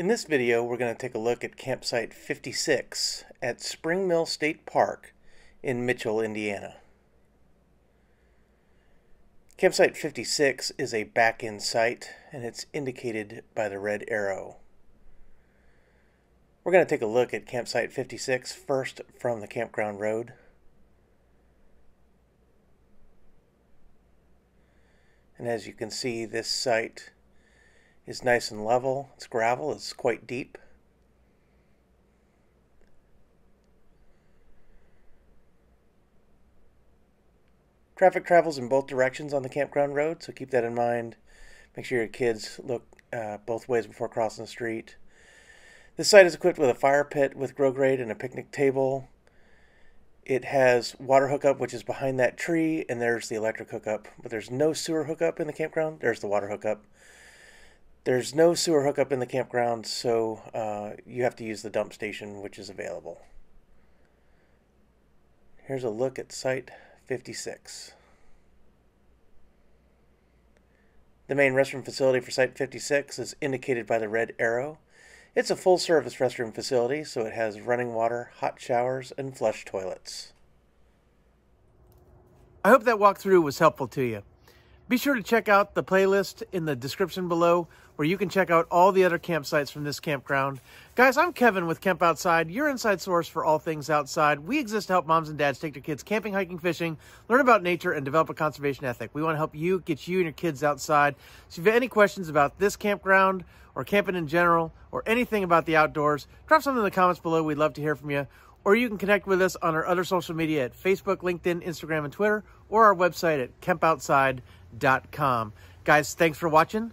In this video, we're going to take a look at campsite 56 at Spring Mill State Park in Mitchell, Indiana. Campsite 56 is a back-in site and it's indicated by the red arrow. We're going to take a look at campsite 56 first from the campground road. And as you can see, this site is nice and level. It's gravel, it's quite deep. Traffic travels in both directions on the campground road, so keep that in mind. Make sure your kids look uh, both ways before crossing the street. This site is equipped with a fire pit with grow grate and a picnic table. It has water hookup, which is behind that tree, and there's the electric hookup. But there's no sewer hookup in the campground. There's the water hookup. There's no sewer hookup in the campground, so uh, you have to use the dump station, which is available. Here's a look at Site 56. The main restroom facility for Site 56 is indicated by the red arrow. It's a full-service restroom facility, so it has running water, hot showers, and flush toilets. I hope that walkthrough was helpful to you. Be sure to check out the playlist in the description below where you can check out all the other campsites from this campground. Guys, I'm Kevin with Kemp Outside, your inside source for all things outside. We exist to help moms and dads take their kids camping, hiking, fishing, learn about nature, and develop a conservation ethic. We want to help you get you and your kids outside. So if you have any questions about this campground or camping in general or anything about the outdoors, drop something in the comments below. We'd love to hear from you or you can connect with us on our other social media at Facebook, LinkedIn, Instagram, and Twitter, or our website at kempoutside.com. Guys, thanks for watching.